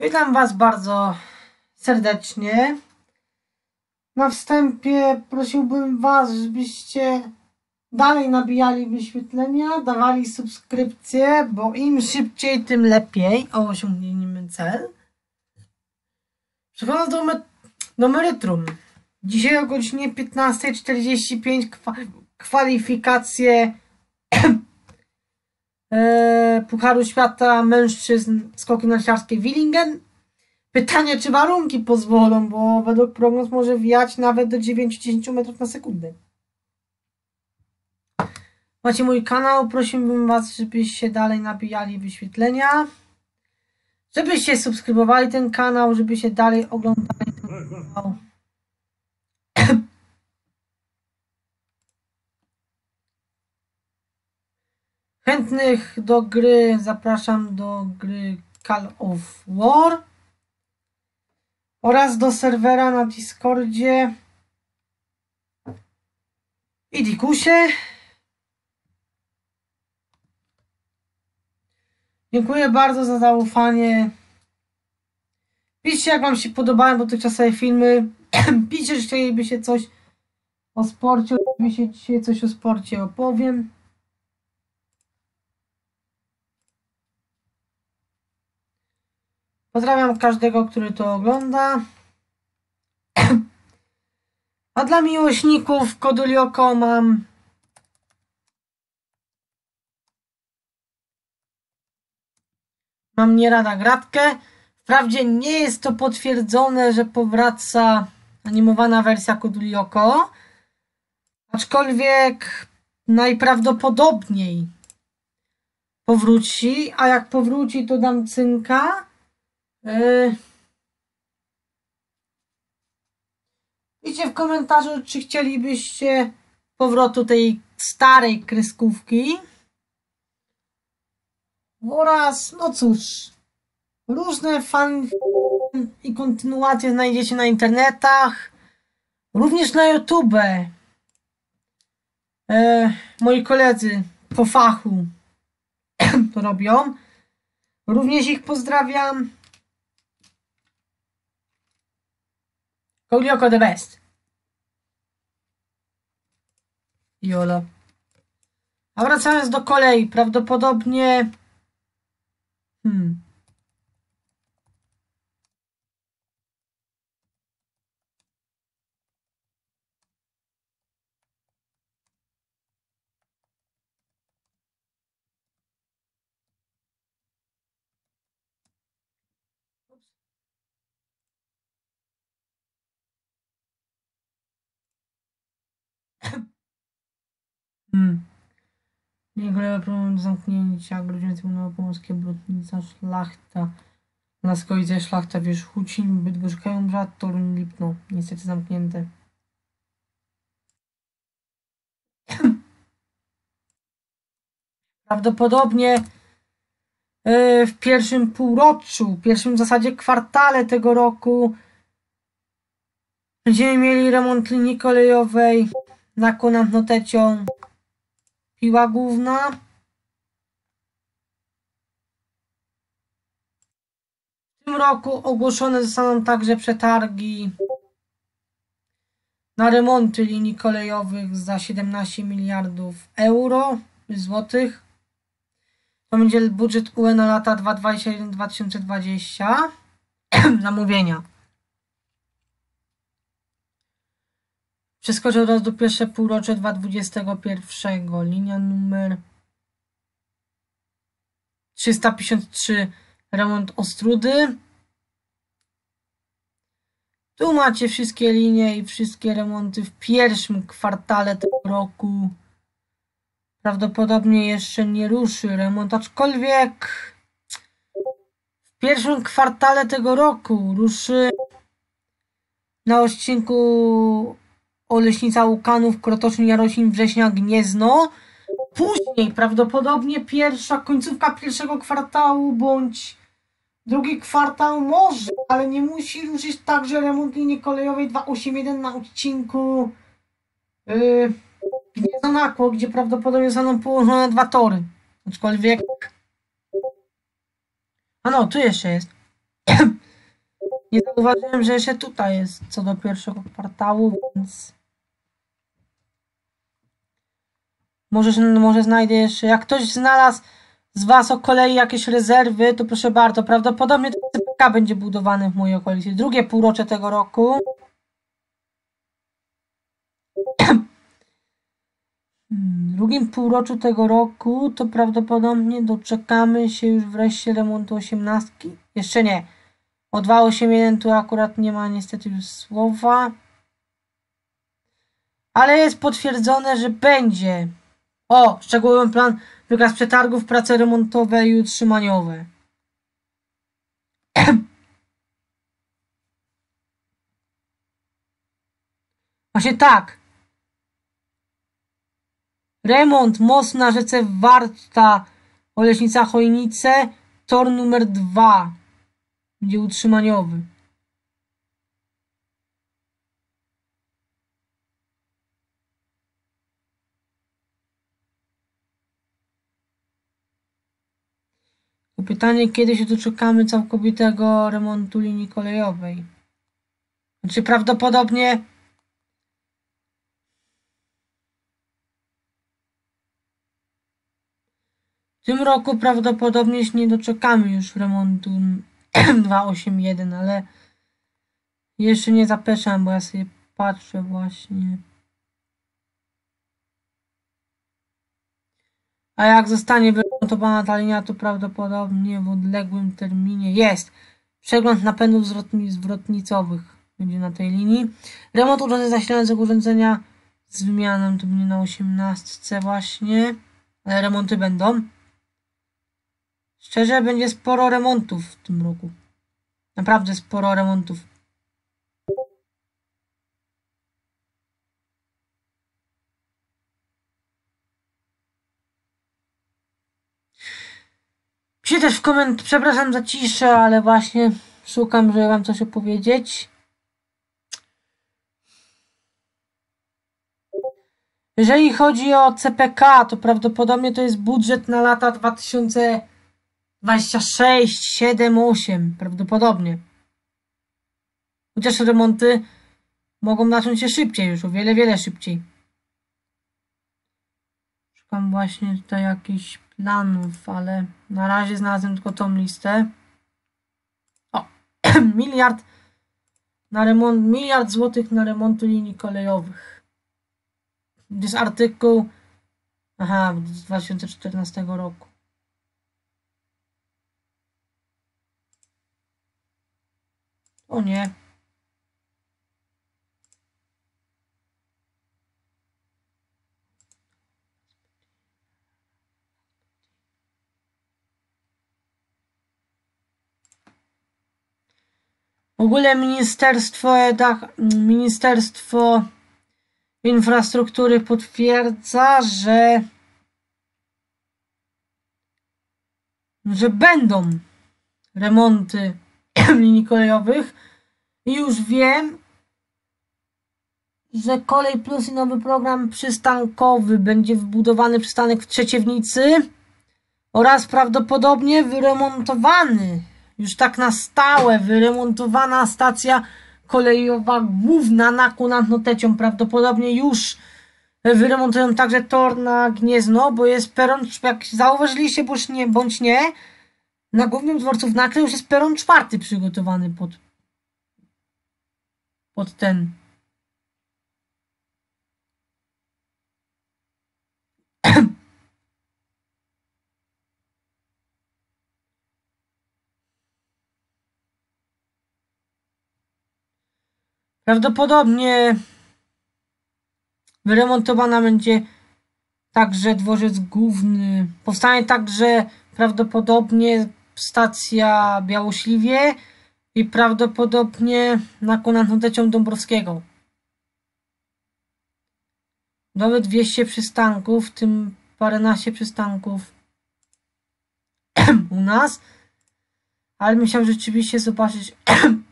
Witam Was bardzo serdecznie. Na wstępie prosiłbym Was, żebyście dalej nabijali wyświetlenia, dawali subskrypcje, bo im szybciej, tym lepiej. O, osiągniemy cel. Przechodząc do, me- do merytrum. Dzisiaj o godzinie 15.45 kwa kwalifikacje Pucharu Świata Mężczyzn skoki narciarskie Willingen. Pytanie, czy warunki pozwolą, bo według prognoz może wiać nawet do 9-10 metrów na sekundę. Macie mój kanał, prosiłbym Was, żebyście dalej nabijali wyświetlenia. Żebyście subskrybowali ten kanał, żebyście dalej oglądali ten kanał. Chętnych do gry zapraszam do gry Call of War oraz do serwera na Discordzie i Dikusie. Dziękuję bardzo za zaufanie. Piszcie jak Wam się podobają dotychczasowe filmy. Piszcie, że chcielibyście coś o sporcie. Oczywiście dzisiaj coś o sporcie opowiem. Pozdrawiam każdego, który to ogląda. A dla miłośników Kodulioko mam mam nie rada gratkę. Wprawdzie nie jest to potwierdzone, że powraca animowana wersja Kodulioko, aczkolwiek najprawdopodobniej powróci, a jak powróci to dam cynka. Yy. W komentarzu, czy chcielibyście powrotu tej starej kreskówki. Oraz, no cóż, różne fan i kontynuacje znajdziecie na internetach, również na YouTube. E, moi koledzy po fachu to robią. Również ich pozdrawiam. Koglioko the best. Jolo. A wracając do kolei, prawdopodobnie. Hmm. Niegolewe problem zamknięcia Grodziny Trybunału Pomorskie, Brudnica, Szlachta, Laskowice, Szlachta, Wierzchucin, Bydgoszcz, Brzat, Toruń, Lipno. Niestety zamknięte. Prawdopodobnie e, w pierwszym półroczu, w pierwszym w zasadzie kwartale tego roku będziemy mieli remont linii kolejowej na Konant Notecią Piła główna. W tym roku ogłoszone zostaną także przetargi na remonty linii kolejowych za 17 miliardów euro, złotych. To będzie budżet UE na lata 2021-2020. Zamówienia. Przeskoczę teraz do pierwsze półrocze 2021. Linia numer 353 remont Ostrudy. Tu macie wszystkie linie i wszystkie remonty w pierwszym kwartale tego roku. Prawdopodobnie jeszcze nie ruszy remont, aczkolwiek w pierwszym kwartale tego roku ruszy na odcinku Oleśnica Łukanów, Krotoczyn, Jarosin, Września, Gniezno. Później prawdopodobnie pierwsza, końcówka pierwszego kwartału bądź drugi kwartał może, ale nie musi ruszyć także remont linii kolejowej 281 na odcinku yy, Gniezno Nakło, gdzie prawdopodobnie zostaną położone dwa tory. Aczkolwiek... A no, tu jeszcze jest. Nie zauważyłem, że jeszcze tutaj jest co do pierwszego kwartału, więc... Może, może znajdę jeszcze... Jak ktoś znalazł z Was o kolei jakieś rezerwy, to proszę bardzo, prawdopodobnie CPK będzie budowany w mojej okolicy. Drugie półrocze tego roku. W drugim półroczu tego roku to prawdopodobnie doczekamy się już wreszcie remontu osiemnastki. Jeszcze nie. O 281 tu akurat nie ma niestety już słowa. Ale jest potwierdzone, że będzie. O, szczegółowy plan wykaz przetargów, prace remontowe i utrzymaniowe. Właśnie tak. Remont most na rzece Warta, Oleśnica Chojnice, tor numer 2 będzie utrzymaniowy. Pytanie, kiedy się doczekamy całkowitego remontu linii kolejowej? Znaczy prawdopodobnie w tym roku prawdopodobnie się nie doczekamy już remontu 281, ale jeszcze nie zapeszam, bo ja sobie patrzę właśnie. A jak zostanie wyremontowana ta linia, to prawdopodobnie w odległym terminie jest. Przegląd napędów zwrotnicowych będzie na tej linii. Remont urządzeń zasilających urządzenia z wymianą to będzie na 18 właśnie. Ale remonty będą. Szczerze, będzie sporo remontów w tym roku. Naprawdę sporo remontów. Piszcie też w koment, przepraszam za ciszę, ale właśnie szukam, żeby wam coś opowiedzieć. Jeżeli chodzi o CPK, to prawdopodobnie to jest budżet na lata 2026, 7, 8. Prawdopodobnie. Chociaż remonty mogą zacząć się szybciej już, o wiele, wiele szybciej. Szukam właśnie tutaj jakichś planów, ale na razie znalazłem tylko tą listę. O, miliard na remont, miliard złotych na remonty linii kolejowych. To jest artykuł aha, z 2014 roku. O nie. Ogóle Ministerstwo Ministerstwo Infrastruktury potwierdza, że że będą remonty linii kolejowych. I już wiem, że Kolej Plus i nowy program przystankowy będzie wybudowany przystanek w Trzeciewnicy oraz prawdopodobnie wyremontowany już tak na stałe wyremontowana stacja kolejowa główna na Kunant-Notecią. Prawdopodobnie już wyremontują także tor na Gniezno, bo jest peron, jak zauważyliście, bądź nie, bądź nie, na głównym dworcu w Nakle już jest peron czwarty przygotowany pod, pod ten. Prawdopodobnie wyremontowana będzie także dworzec główny. Powstanie także prawdopodobnie stacja Białośliwie i prawdopodobnie na Konantnotecią Dąbrowskiego. Nawet 200 przystanków, w tym paręnaście przystanków u nas. Ale musiał rzeczywiście zobaczyć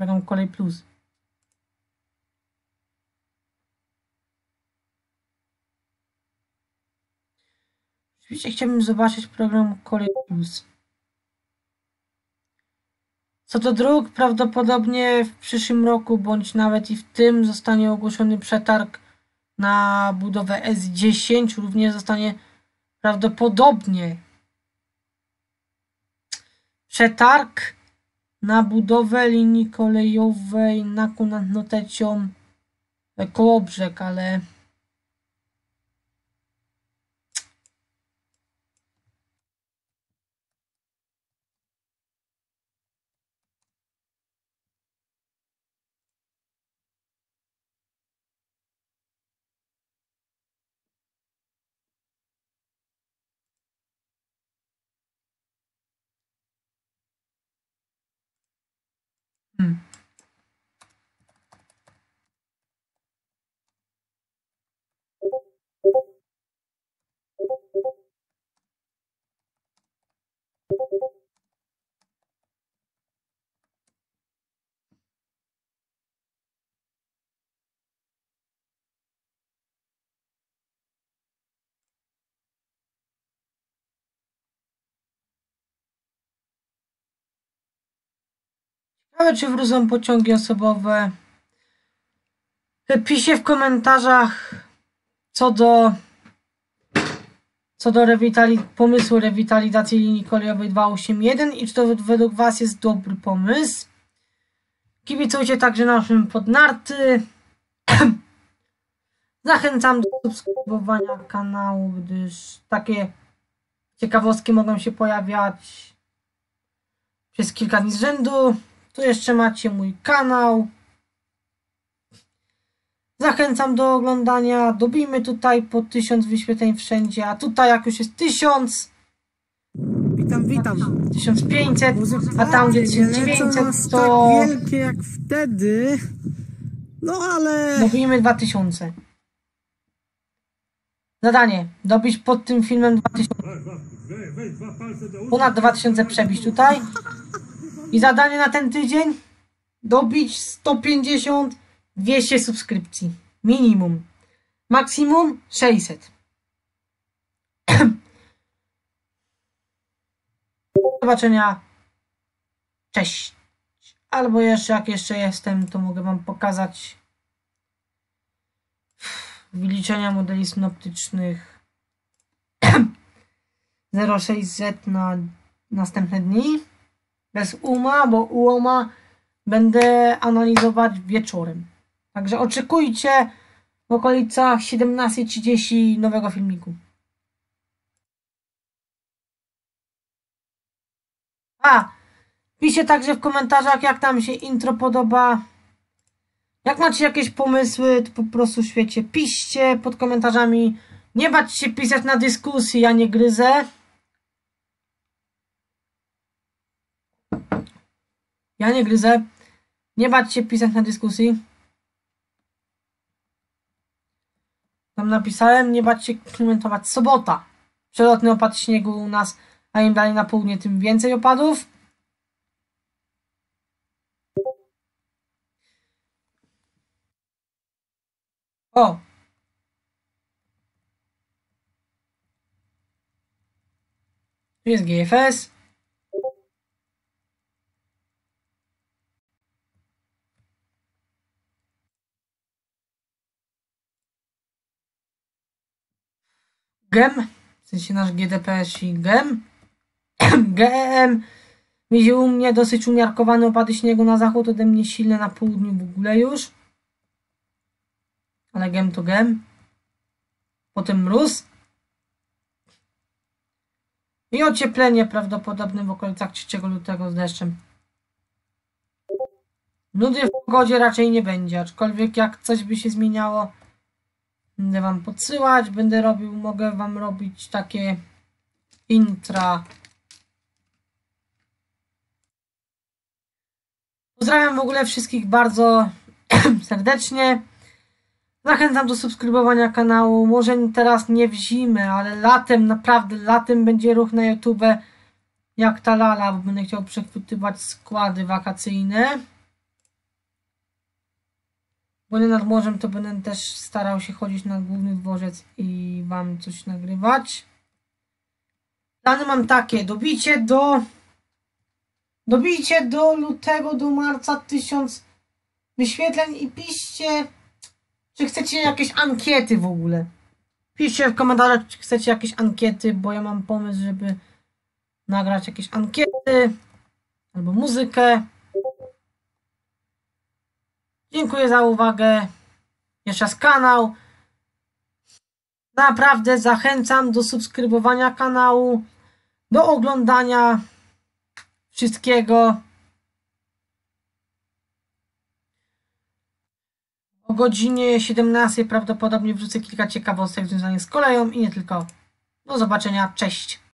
program Kolej Plus. Oczywiście chciałbym zobaczyć program Kolej Plus. Co do dróg, prawdopodobnie w przyszłym roku, bądź nawet i w tym, zostanie ogłoszony przetarg na budowę S10. Również zostanie prawdopodobnie przetarg na budowę linii kolejowej Naku nad Notecią Kołobrzeg, ale Ciekawe, czy wrócą pociągi osobowe. Piszcie w komentarzach co do co do rewitali pomysłu rewitalizacji linii kolejowej 281 i czy to według Was jest dobry pomysł. Kibicujcie także naszym podnarty. Zachęcam do subskrybowania kanału, gdyż takie ciekawostki mogą się pojawiać przez kilka dni z rzędu. Tu jeszcze macie mój kanał. Zachęcam do oglądania. Dobijmy tutaj po 1000 wyświetleń wszędzie, a tutaj jak już jest 1000, Witam, witam. 1500, a tam gdzie Muzyka nie lecą 1900 aż to tak wielkie jak wtedy. No ale dobijmy 2000. Zadanie. Dobić pod tym filmem 2000. Ponad 2000 przebić tutaj. I zadanie na ten tydzień. Dobić 150, 200 subskrypcji. Minimum. Maksimum 600. Do zobaczenia. Cześć. Albo jeszcze jak jeszcze jestem, to mogę wam pokazać wyliczenia modeli synoptycznych 06Z na następne dni. Bez UMA, bo UMA będę analizować wieczorem. Także oczekujcie w okolicach 17.30 nowego filmiku. A, piszcie także w komentarzach, jak tam się intro podoba. Jak macie jakieś pomysły, to po prostu świecie piszcie pod komentarzami. Nie bać się pisać na dyskusji, ja nie gryzę. Ja nie gryzę. Nie bać się pisać na dyskusji. Tam napisałem, nie bać się komentować. Sobota. Przelotny opad śniegu u nas, a im dalej na południe, tym więcej opadów. O! Tu jest GFS. GEM, w sensie nasz GDPS i GEM. GEM. Widział u mnie dosyć umiarkowane opady śniegu na zachód, ode mnie silne na południu w ogóle już. Ale gem to gem. Potem mróz. I ocieplenie prawdopodobne w okolicach 3 lutego z deszczem. Nudy w pogodzie raczej nie będzie, aczkolwiek jak coś by się zmieniało, będę wam podsyłać, będę robił, mogę wam robić takie intra. Pozdrawiam w ogóle wszystkich bardzo serdecznie. Zachęcam do subskrybowania kanału. Może teraz nie w zimę, ale latem, naprawdę latem będzie ruch na YouTube jak ta lala, bo będę chciał przechwytywać składy wakacyjne. Będę nad morzem, to będę też starał się chodzić na główny dworzec i wam coś nagrywać. Plany mam takie, dobicie do Dobijcie do lutego, do marca tysiąc wyświetleń i piszcie, czy chcecie jakieś ankiety w ogóle. Piszcie w komentarzach, czy chcecie jakieś ankiety, bo ja mam pomysł, żeby nagrać jakieś ankiety albo muzykę. Dziękuję za uwagę. Jeszcze raz kanał. Naprawdę zachęcam do subskrybowania kanału, do oglądania wszystkiego. O godzinie 17 prawdopodobnie wrzucę kilka ciekawostek związanych z koleją i nie tylko. Do zobaczenia, cześć!